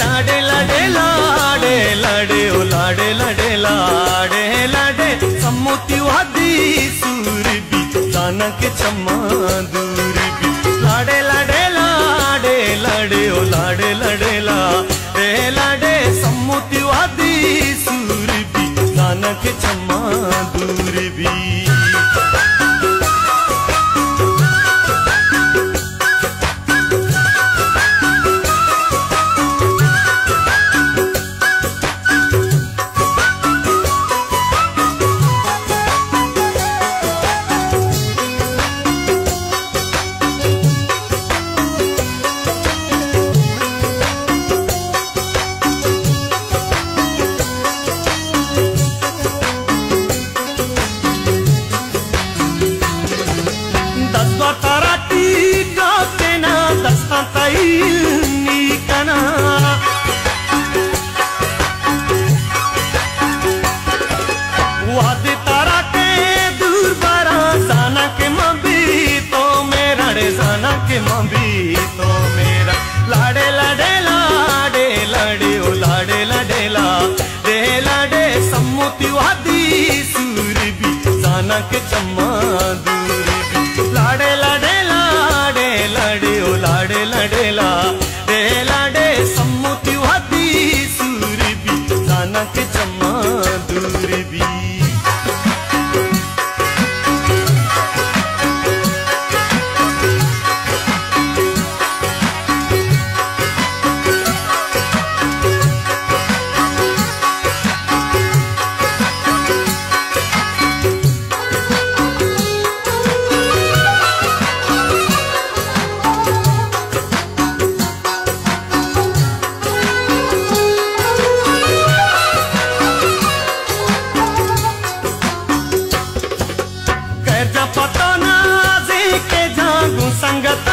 लाडे लाडे लाडे लाडे लाडे ओ लाडे लाडे लाडे लाडे सम्मोती वादी सूरबी जानक चम्मा दूरबी लाडे लाडे लाडे लाडे ओ लाडे लाडे लाडे लाडे सम्मोती वादी भी जानक चम्मा दूरबी के मबी तो मेरा लाडे लाडे लाडे लाडे, ओ लाडे लाडे लाडे लाडे सम्मुति वादी सूरबी जाना के चम्मा லாடே angkat